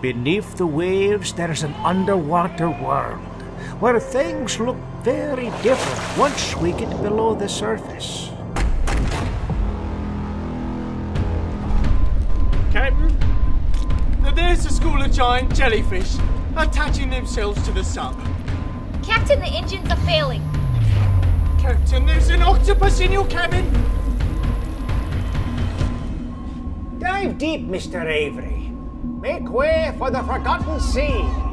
Beneath the waves, there's an underwater world where things look very different once we get below the surface. Captain, there's a school of giant jellyfish attaching themselves to the sub. Captain, the engines are failing. Captain, there's an octopus in your cabin. Dive deep, Mr. Avery. Make way for the Forgotten Sea.